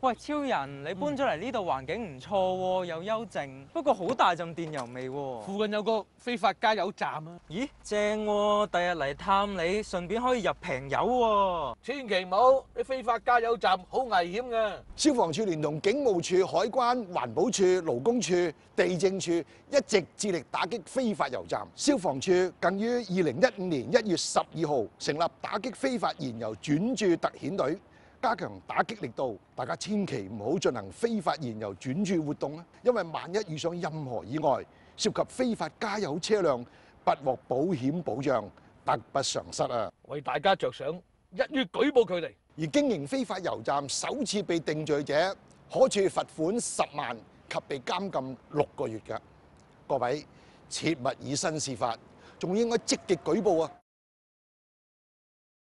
喂，超人，你搬咗嚟呢度環境唔錯喎，又幽靜，不過好大陣電油味喎。附近有個非法加油站啊，咦，正喎，第日嚟探你，順便可以入平油喎。千祈唔好，啲非法加油站好危險㗎。消防處聯同警務處、海關、環保處、勞工處、地政處一直致力打擊非法油站。消防處更於二零一五年一月十二號成立打擊非法燃油轉注特遣隊，加強打擊力度。大家千祈唔好進行非法燃油轉注活動啊！因為萬一遇上任何意外，涉及非法加油車輛，不獲保險保障，得不償失啊！為大家着想，一於舉報佢哋。而經營非法油站首次被定罪者，可處罰款十萬及被監禁六個月嘅。各位切勿以身試法，仲應該積極舉報啊！